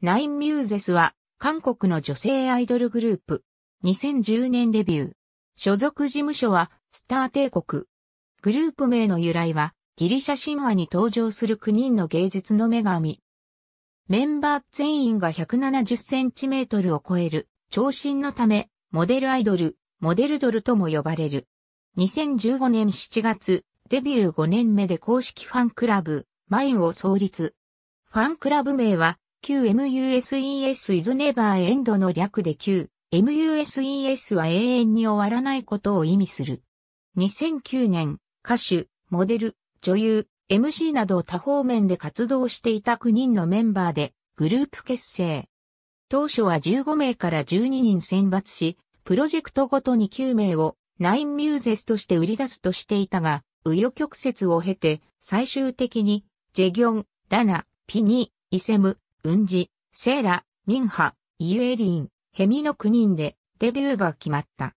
ナインミューゼスは韓国の女性アイドルグループ。2010年デビュー。所属事務所はスター帝国。グループ名の由来はギリシャ神話に登場する9人の芸術の女神。メンバー全員が170センチメートルを超える長身のためモデルアイドル、モデルドルとも呼ばれる。2015年7月、デビュー5年目で公式ファンクラブ、マインを創立。ファンクラブ名は QMUSES is never end の略で Q、MUSES は永遠に終わらないことを意味する。2009年、歌手、モデル、女優、MC など多方面で活動していた9人のメンバーでグループ結成。当初は15名から12人選抜し、プロジェクトごとに9名をナインミューゼスとして売り出すとしていたが、紆余曲折を経て、最終的に、ジェギョン、ラナ、ピニ、イセム、ウンジ、セーラ、ミンハ、イユエリーン、ヘミの9人でデビューが決まった。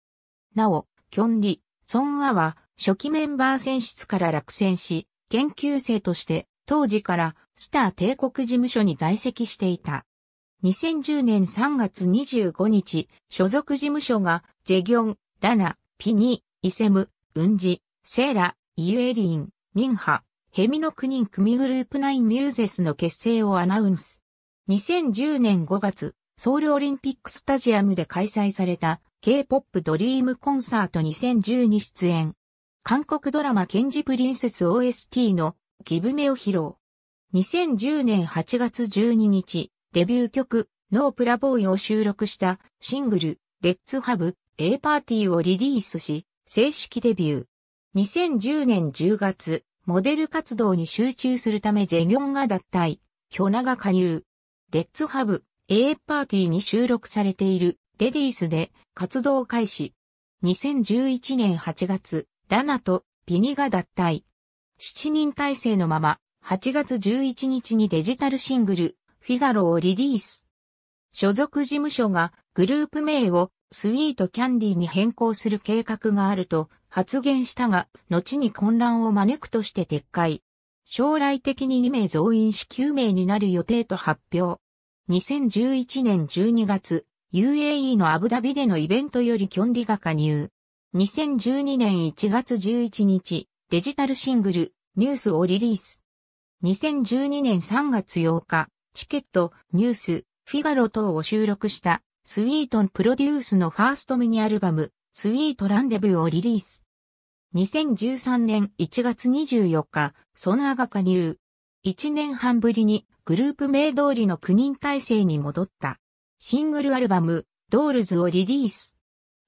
なお、キョンリ、ソンアは初期メンバー選出から落選し、研究生として当時からスター帝国事務所に在籍していた。2010年3月25日、所属事務所がジェギョン、ラナ、ピニ、イセム、ウンジ、セーラ、イユエリーン、ミンハ、ヘミの9人組グループナインミューゼスの結成をアナウンス。2010年5月、ソウルオリンピックスタジアムで開催された K-POP ドリームコンサート2010に出演。韓国ドラマケンジプリンセス OST のギブメを披露。2010年8月12日、デビュー曲ノープラボーイを収録したシングルレッツハブ A パーティーをリリースし、正式デビュー。2010年10月、モデル活動に集中するためジェギョンが脱退、キョナが加入。レッツハブ A パーティーに収録されているレディースで活動開始。2011年8月、ラナとピニが脱退。7人体制のまま、8月11日にデジタルシングル、フィガロをリリース。所属事務所がグループ名をスイートキャンディに変更する計画があると発言したが、後に混乱を招くとして撤回。将来的に2名増員し9名になる予定と発表。2011年12月、UAE のアブダビでのイベントよりキョンリが加入。2012年1月11日、デジタルシングル、ニュースをリリース。2012年3月8日、チケット、ニュース、フィガロ等を収録したスウィートンプロデュースのファーストミニアルバム、スウィートランデブーをリリース。2013年1月24日、ソナーが加入。1年半ぶりにグループ名通りの9人体制に戻った。シングルアルバム、ドールズをリリース。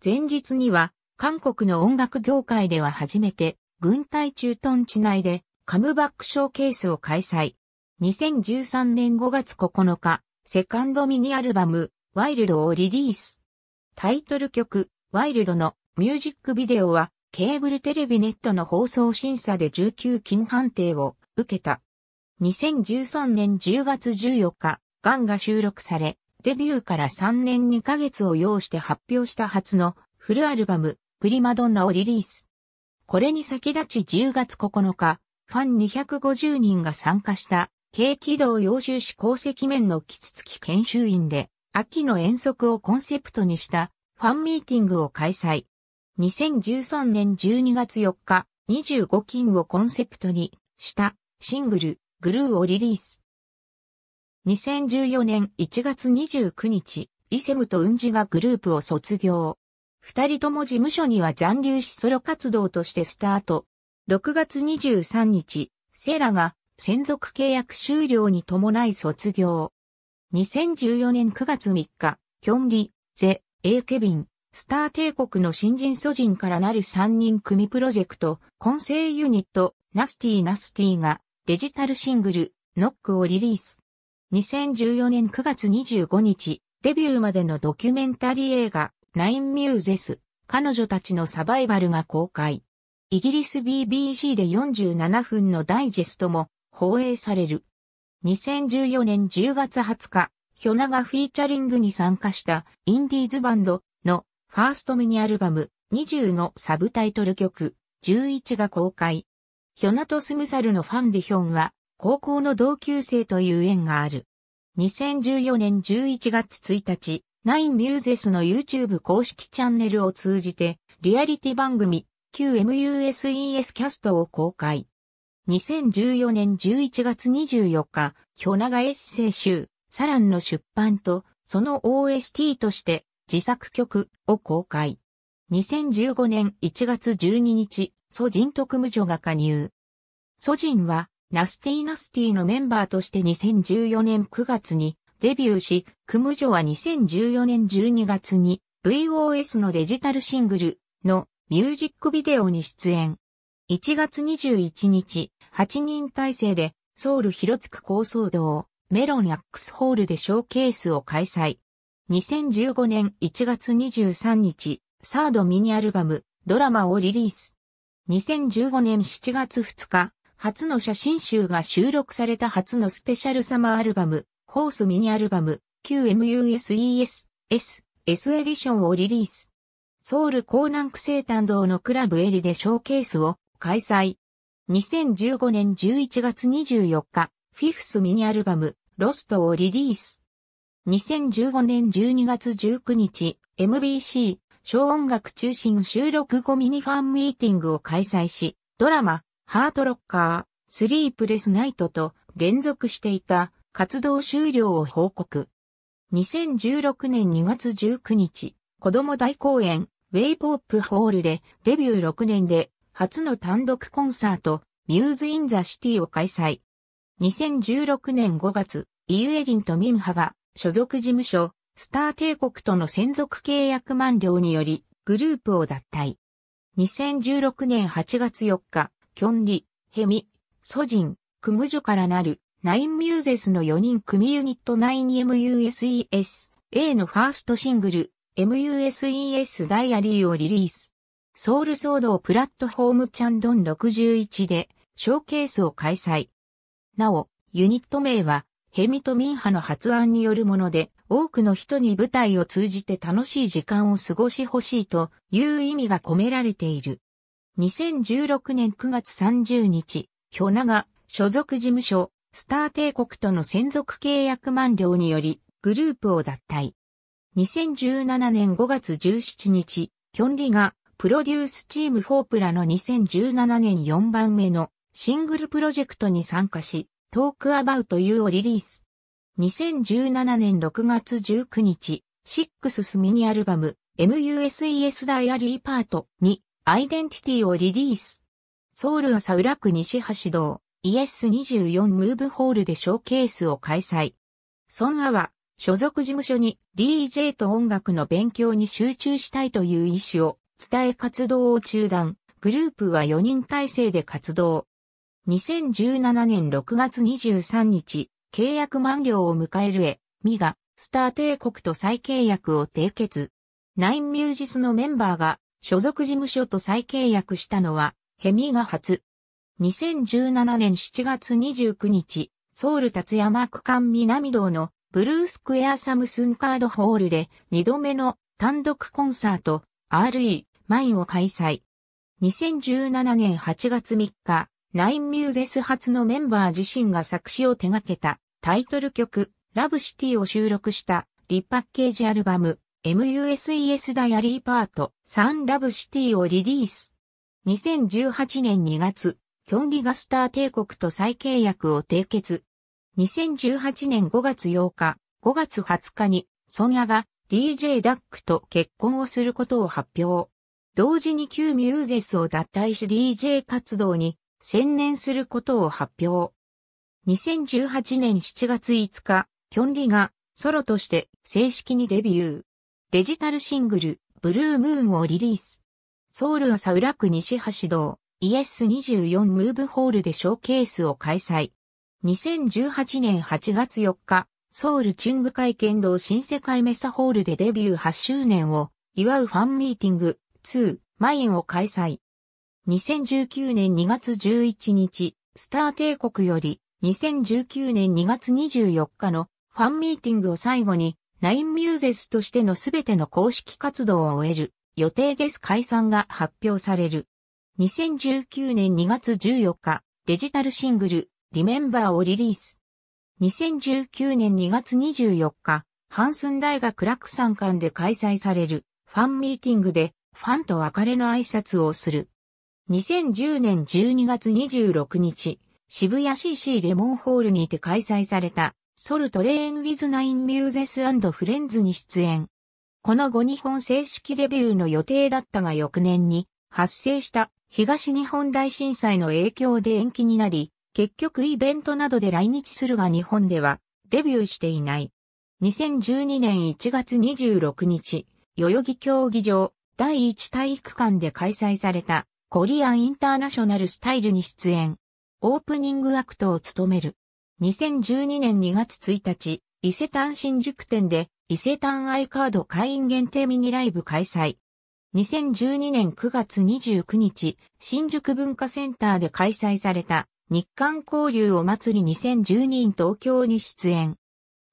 前日には、韓国の音楽業界では初めて、軍隊駐屯地内でカムバックショーケースを開催。2013年5月9日、セカンドミニアルバム、ワイルドをリリース。タイトル曲、ワイルドのミュージックビデオはケーブルテレビネットの放送審査で19金判定を受けた。2013年10月14日、ガンが収録され、デビューから3年2ヶ月を要して発表した初のフルアルバム、プリマドンナをリリース。これに先立ち10月9日、ファン250人が参加した軽軌道洋州市功績面のキツツキ研修員で、秋の遠足をコンセプトにしたファンミーティングを開催。2013年12月4日、25金をコンセプトにしたシングル、グルーをリリース。2014年1月29日、イセムとウンジがグループを卒業。二人とも事務所には残留しソロ活動としてスタート。6月23日、セーラが専属契約終了に伴い卒業。2014年9月3日、キョンリ、 ZE:A ケビン、スター帝国の新人ソジンからなる3人組プロジェクト、混成ユニット、ナスティナスティがデジタルシングル、ノックをリリース。2014年9月25日、デビューまでのドキュメンタリー映画、ナインミューゼス、彼女たちのサバイバルが公開。イギリス BBC で47分のダイジェストも放映される。2014年10月20日、ヒョナがフィーチャリングに参加したインディーズバンドファーストミニアルバム20のサブタイトル曲11が公開。ヒョナとスムサルのファンデヒョンは高校の同級生という縁がある。2014年11月1日、ナインミューゼスの YouTube 公式チャンネルを通じて、リアリティ番組 QMUSES キャストを公開。2014年11月24日、ヒョナがエッセイ集、サランの出版と、その OST として自作曲を公開。2015年1月12日、ソジンとクムジョが加入。ソジンは、ナスティーナスティのメンバーとして2014年9月にデビューし、クムジョは2014年12月に VOS のデジタルシングルのミュージックビデオに出演。1月21日、8人体制でソウル広津区高層堂メロンヤックスホールでショーケースを開催。2015年1月23日、サードミニアルバム、ドラマをリリース。2015年7月2日、初の写真集が収録された初のスペシャルサマーアルバム、ホースミニアルバム、QMUSES、S、S エディションをリリース。ソウル江南区生誕堂のクラブエリでショーケースを開催。2015年11月24日、フィフスミニアルバム、ロストをリリース。2015年12月19日、MBC、小音楽中心収録後ミニファンミーティングを開催し、ドラマ、ハートロッカー、スリープレスナイトと連続していた活動終了を報告。2016年2月19日、子供大公演、ウェイポップホールでデビュー6年で初の単独コンサート、ミューズ・イン・ザ・シティを開催。2016年5月、イユエリンとミンハが所属事務所、スター帝国との専属契約満了により、グループを脱退。2016年8月4日、キョンリ、ヘミ、ソジン、クムジョからなる、ナインミューゼスの4人組ユニット 9MUSES、A のファーストシングル、MUSES ダイアリーをリリース。ソウルソードプラットフォームチャンドン61で、ショーケースを開催。なお、ユニット名は、ヘミとミンハの発案によるもので、多くの人に舞台を通じて楽しい時間を過ごしほしいという意味が込められている。2016年9月30日、ヒョナが所属事務所、スター帝国との専属契約満了により、グループを脱退。2017年5月17日、キョンリがプロデュースチームフォープラの2017年4番目のシングルプロジェクトに参加し、トークアバウト You をリリース。2017年6月19日、シックススミニアルバム、MUSES ダイアリーパート2、アイデンティティをリリース。ソウル朝浦区西橋道、ES24 ムーブホールでショーケースを開催。ソンアは、所属事務所に DJ と音楽の勉強に集中したいという意思を伝え活動を中断。グループは4人体制で活動。2017年6月23日、契約満了を迎えるへ、ミが、スター帝国と再契約を締結。ナインミュージスのメンバーが、所属事務所と再契約したのは、ヘミが初。2017年7月29日、ソウル達山区間南道のブルースクエアサムスンカードホールで2度目の単独コンサート RE マインを開催。2017年8月3日、ナインミューゼス初のメンバー自身が作詞を手掛けたタイトル曲ラブシティを収録したリパッケージアルバム MUSES ダイアリーパート3ラブシティをリリース。2018年2月、キョンリガスター帝国と再契約を締結。2018年5月8日、5月20日に、ソンヤが DJ ダックと結婚をすることを発表。同時に旧ミューゼスを脱退し DJ 活動に専念することを発表。2018年7月5日、キョンリがソロとして正式にデビュー。デジタルシングル、ブルームーンをリリース。ソウル朝浦区西橋道、ES24 ムーブホールでショーケースを開催。2018年8月4日、ソウルチュング会見道新世界メサホールでデビュー8周年を祝うファンミーティング2マインを開催。2019年2月11日、スター帝国より、2019年2月24日のファンミーティングを最後に、ナインミューゼスとしてのすべての公式活動を終える予定です解散が発表される。2019年2月14日、デジタルシングル、リメンバーをリリース。2019年2月24日、ハンスン大学落山館で開催されるファンミーティングでファンと別れの挨拶をする。2010年12月26日、渋谷 CC レモンホールにて開催されたソルトレーンウィズナインミューゼスフレンズに出演。この後日本正式デビューの予定だったが翌年に発生した東日本大震災の影響で延期になり、結局イベントなどで来日するが日本ではデビューしていない。2012年1月26日、代々木競技場第一体育館で開催されたコリアンインターナショナルスタイルに出演。オープニングアクトを務める。2012年2月1日、伊勢丹新宿店で伊勢丹アイカード会員限定ミニライブ開催。2012年9月29日、新宿文化センターで開催された日韓交流お祭り2012東京に出演。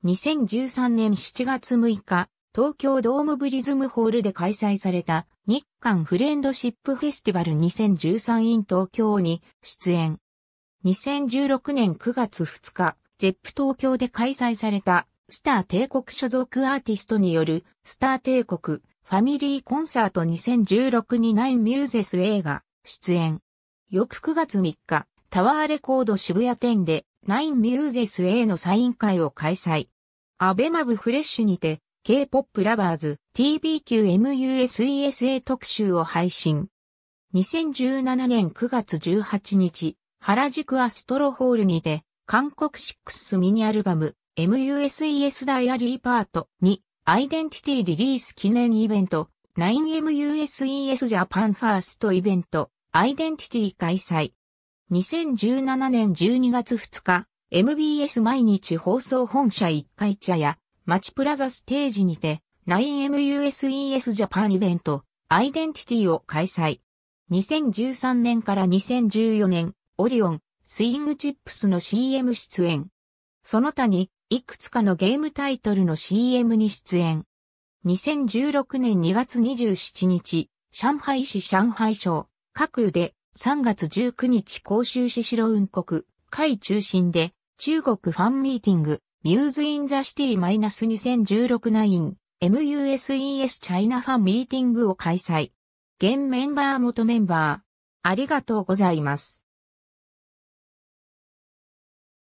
2013年7月6日、東京ドームブリズムホールで開催された日韓フレンドシップフェスティバル2013 in 東京に出演。2016年9月2日、ゼップ東京で開催されたスター帝国所属アーティストによるスター帝国ファミリーコンサート2016にナインミューゼス A が出演。翌9月3日、タワーレコード渋谷店でナインミューゼス A のサイン会を開催。 AbemaTV FRESH にて K-POP ラバーズ TV 9MUSES A 特集を配信。2017年9月18日、原宿アストロホールにて韓国6ミニアルバム MUSES ダイアリーパート2アイデンティティリリース記念イベント 9MUSES ジャパンファーストイベントアイデンティティ開催。2017年12月2日、MBS 毎日放送本社1階茶屋町プラザステージにて、9MUSES ジャパンイベント、アイデンティティを開催。2013年から2014年、オリオン、スイングチップスの CM 出演。その他に、いくつかのゲームタイトルの CM に出演。2016年2月27日、上海市上海省、各で3月19日甲州市白雲国、会中心で、中国ファンミーティング、ミューズインザシティ -2016-9 MUSES チャイナファンミーティングを開催。現メンバー元メンバー。ありがとうございます。